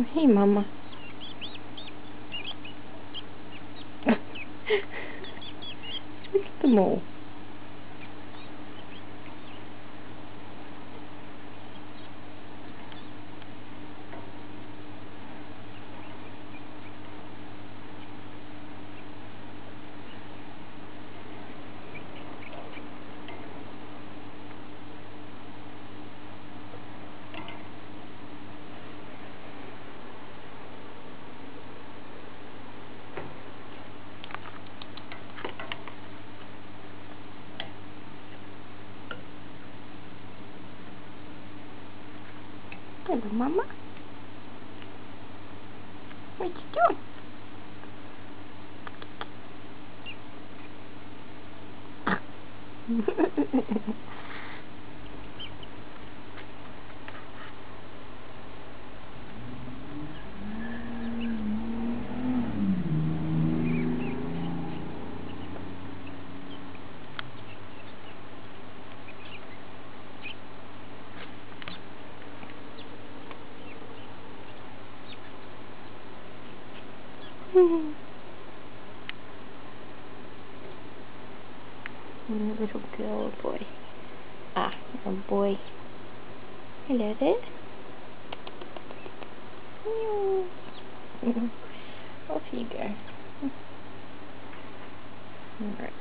Hey, Mama. Look at the mole. Hello, Mama. What you doing? little girl or boy. Ah, a boy. Hello there. Off you go. Alright.